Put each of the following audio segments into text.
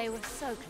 They were so close.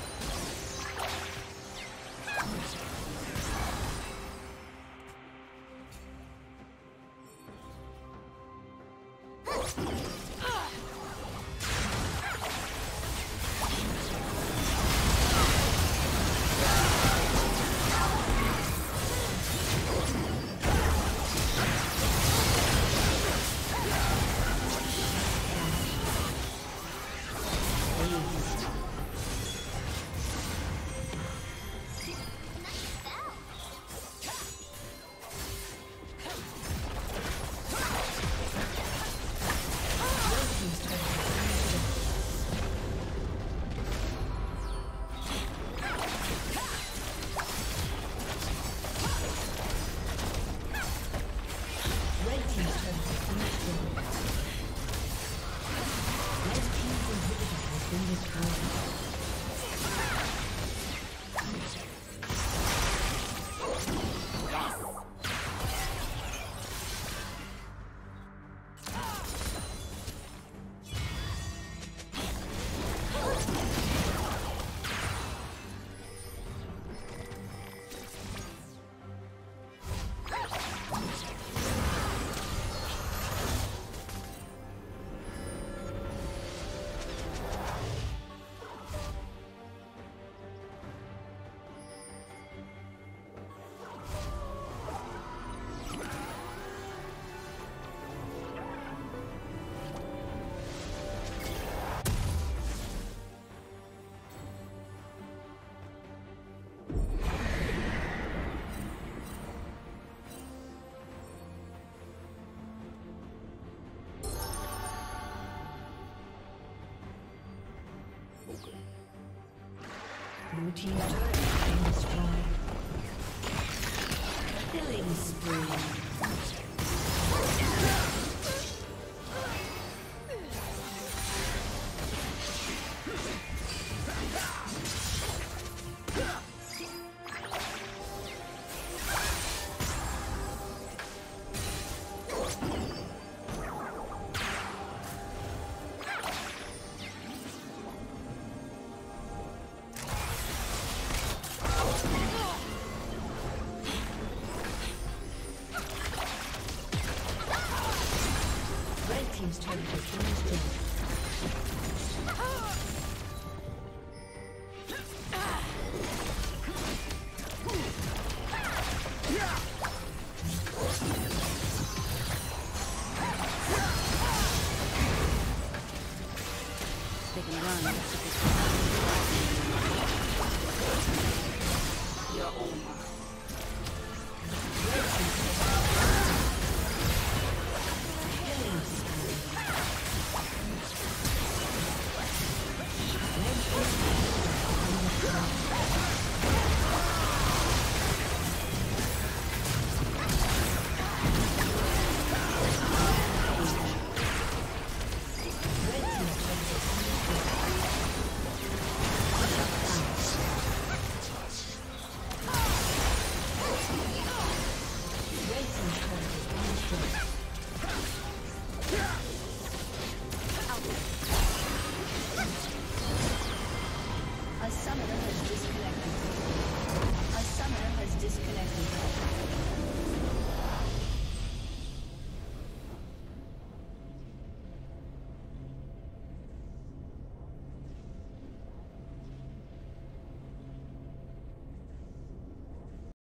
Blue team's turret has been destroyed. Killing spree.